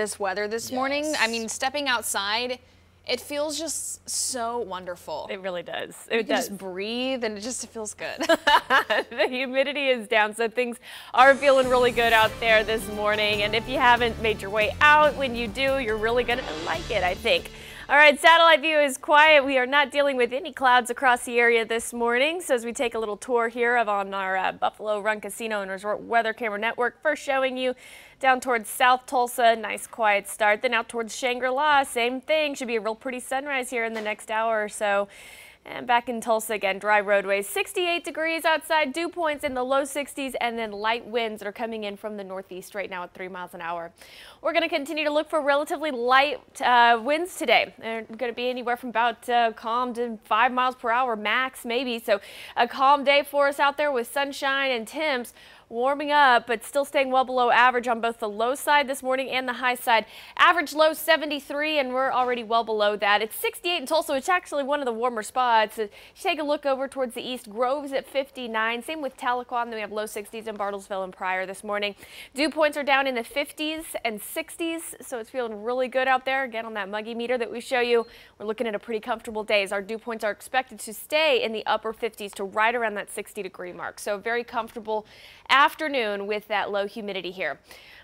this weather this yes. morning. I mean, stepping outside, it feels just so wonderful. It really does. It you does. just breathe and it just feels good. the humidity is down, so things are feeling really good out there this morning. And if you haven't made your way out, when you do, you're really going to like it, I think. All right, satellite view is quiet. We are not dealing with any clouds across the area this morning. So as we take a little tour here of on our uh, Buffalo Run Casino and Resort Weather Camera Network, first showing you down towards South Tulsa, nice quiet start. Then out towards Shangri-La, same thing. Should be a real pretty sunrise here in the next hour or so. And back in Tulsa again, dry roadways, 68 degrees outside, dew points in the low 60s, and then light winds that are coming in from the northeast right now at 3 miles an hour. We're going to continue to look for relatively light uh, winds today. They're going to be anywhere from about uh, calm to 5 miles per hour max, maybe. So a calm day for us out there with sunshine and temps warming up, but still staying well below average on both the low side this morning and the high side. Average low 73, and we're already well below that. It's 68 in Tulsa, which is actually one of the warmer spots. You take a look over towards the east, Grove's at 59. Same with Tahlequah, then we have low 60s in Bartlesville and Pryor this morning. Dew points are down in the 50s and 60s, so it's feeling really good out there. Again, on that muggy meter that we show you, we're looking at a pretty comfortable day as our dew points are expected to stay in the upper 50s to right around that 60 degree mark. So very comfortable afternoon with that low humidity here.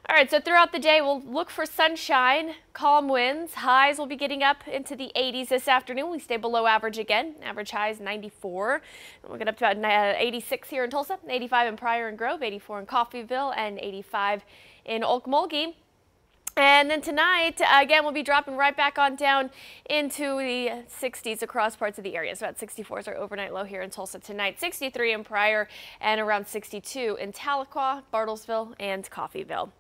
All right, so throughout the day, we'll look for sunshine, calm winds. Highs will be getting up into the 80s this afternoon. We stay below average again. Average high is 94. We'll get up to about uh, 86 here in Tulsa, 85 in Pryor and Grove, 84 in Coffeyville, and 85 in Okmulgee. And then tonight, again, we'll be dropping right back on down into the 60s across parts of the area. So about 64 is our overnight low here in Tulsa tonight, 63 in Pryor, and around 62 in Tahlequah, Bartlesville, and Coffeyville. All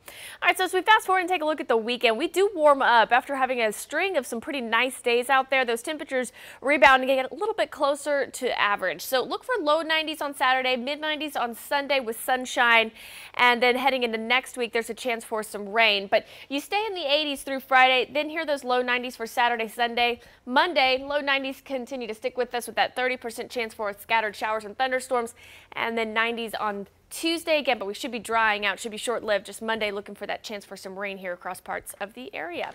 right, so as we fast forward and take a look at the weekend, we do warm up after having a string of some pretty nice days out there. Those temperatures rebound and get a little bit closer to average. So look for low 90s on Saturday, mid 90s on Sunday with sunshine, and then heading into next week, there's a chance for some rain. But you stay in the 80s through Friday, then here those low 90s for Saturday, Sunday. Monday, low 90s continue to stick with us with that 30% chance for scattered showers and thunderstorms, and then 90s on Tuesday again, but we should be drying out, should be short-lived. Just Monday looking for that chance for some rain here across parts of the area.